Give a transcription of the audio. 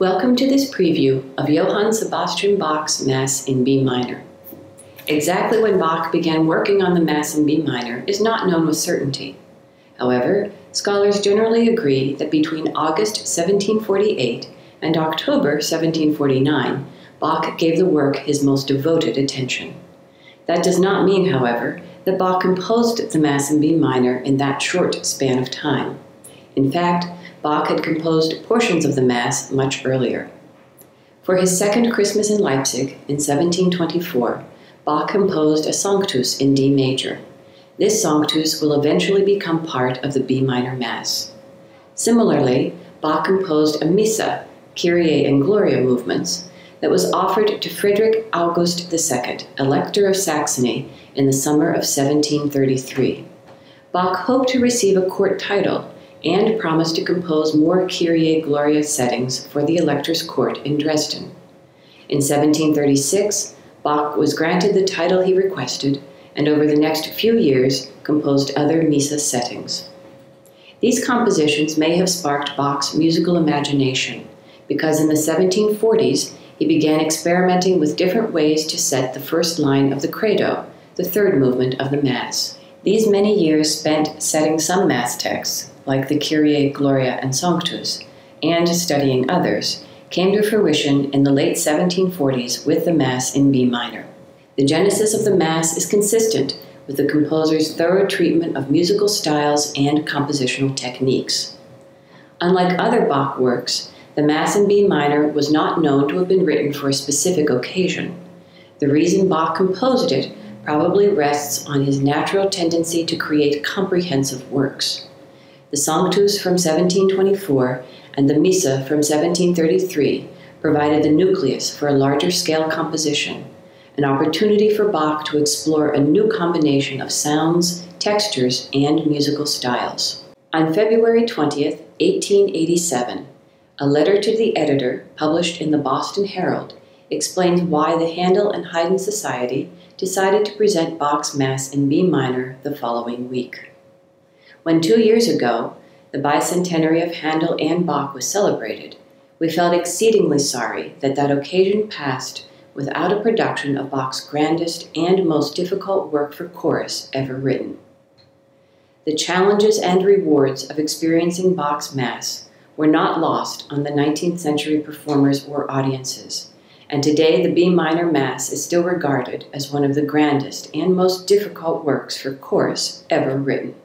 Welcome to this preview of Johann Sebastian Bach's Mass in B minor. Exactly when Bach began working on the Mass in B minor is not known with certainty. However, scholars generally agree that between August 1748 and October 1749, Bach gave the work his most devoted attention. That does not mean, however, that Bach composed the Mass in B minor in that short span of time. In fact, Bach had composed portions of the Mass much earlier. For his second Christmas in Leipzig in 1724, Bach composed a Sanctus in D major. This Sanctus will eventually become part of the B minor Mass. Similarly, Bach composed a Missa, Kyrie and Gloria movements, that was offered to Frederick August II, Elector of Saxony, in the summer of 1733. Bach hoped to receive a court title and promised to compose more Kyrie Gloria settings for the Elector's court in Dresden. In 1736, Bach was granted the title he requested, and over the next few years composed other Missa settings. These compositions may have sparked Bach's musical imagination, because in the 1740s he began experimenting with different ways to set the first line of the Credo, the third movement of the Mass. These many years spent setting some Mass texts, like the Kyrie, Gloria, and Sanctus, and studying others, came to fruition in the late 1740s with the Mass in B minor. The genesis of the Mass is consistent with the composer's thorough treatment of musical styles and compositional techniques. Unlike other Bach works, the Mass in B minor was not known to have been written for a specific occasion. The reason Bach composed it probably rests on his natural tendency to create comprehensive works. The Sanctus from 1724 and the Missa from 1733 provided the nucleus for a larger scale composition, an opportunity for Bach to explore a new combination of sounds, textures, and musical styles. On February 20th, 1887, a letter to the editor, published in the Boston Herald, explains why the Handel and Haydn Society decided to present Bach's Mass in B minor the following week. When two years ago the bicentenary of Handel and Bach was celebrated, we felt exceedingly sorry that that occasion passed without a production of Bach's grandest and most difficult work for chorus ever written. The challenges and rewards of experiencing Bach's Mass were not lost on the 19th century performers or audiences, and today the B minor Mass is still regarded as one of the grandest and most difficult works for chorus ever written.